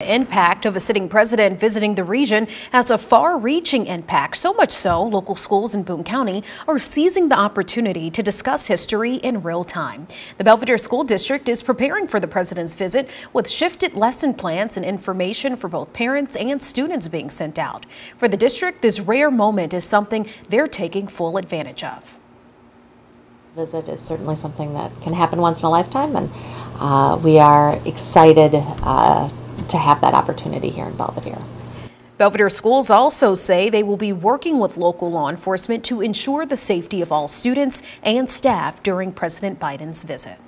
The impact of a sitting president visiting the region has a far-reaching impact, so much so local schools in Boone County are seizing the opportunity to discuss history in real time. The Belvidere School District is preparing for the president's visit with shifted lesson plans and information for both parents and students being sent out. For the district, this rare moment is something they're taking full advantage of. Visit is certainly something that can happen once in a lifetime, and uh, we are excited uh, to have that opportunity here in Belvidere. Belvidere schools also say they will be working with local law enforcement to ensure the safety of all students and staff during President Biden's visit.